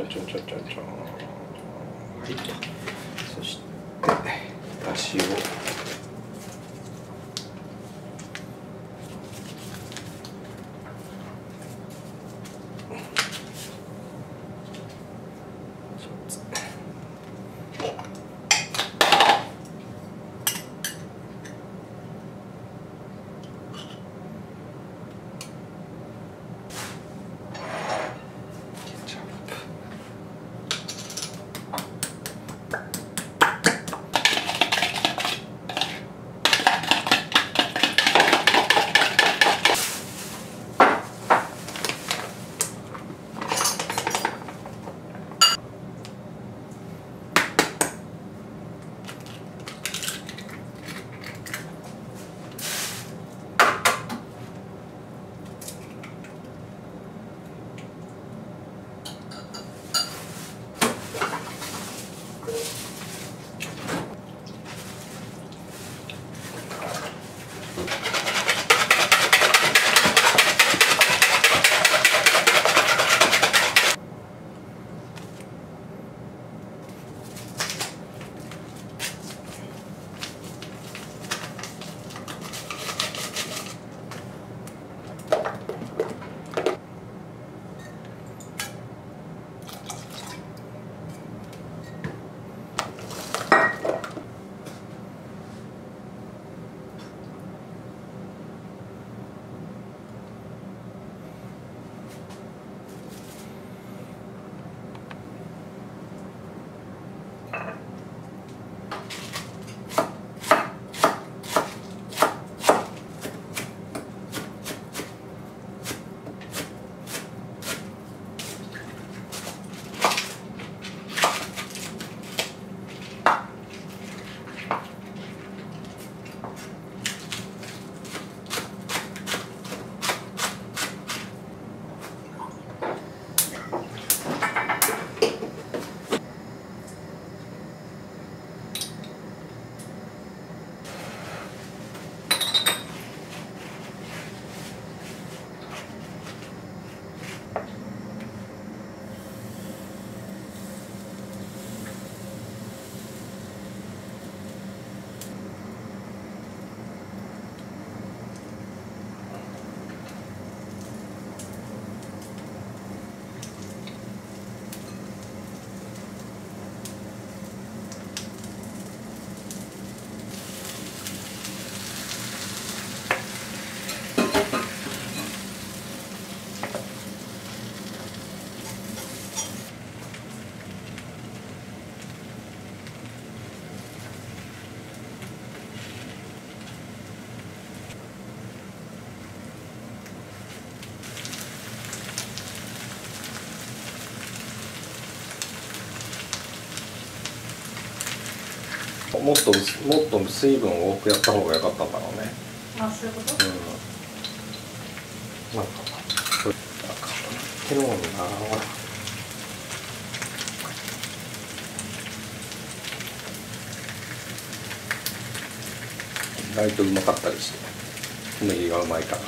ちょちょちょちょちょはい。そしてだしをもっと薄もっと水分を多くやった方が良かったんだろうね。あそういうこと？うん。なん。かこれなんか手のにな意外とうまかったりして。ネギがうまいから。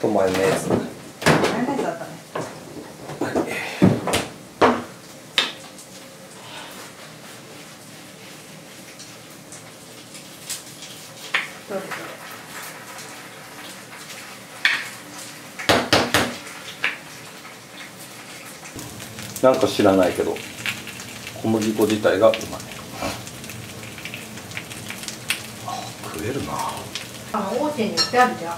とマヨネーズだったねどれどれなんか知らないけど小麦粉自体がうまい。あ食えるな。あの大手に売ってあるじゃん？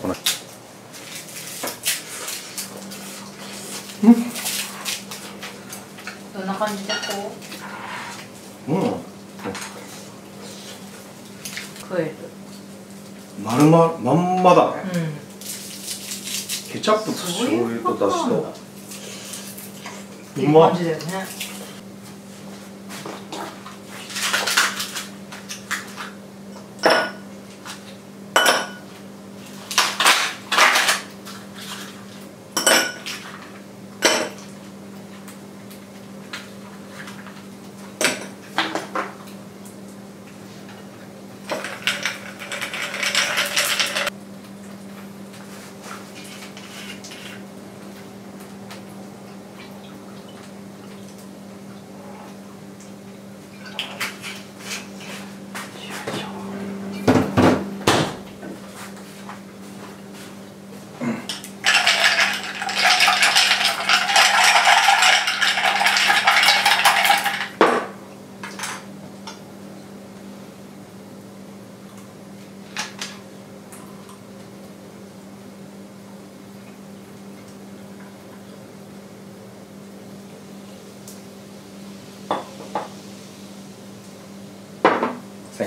このどんな感じでこう。うん。食える。丸ままんまだね。うん。ケチャップと醤油とだしと。っていう感じだよね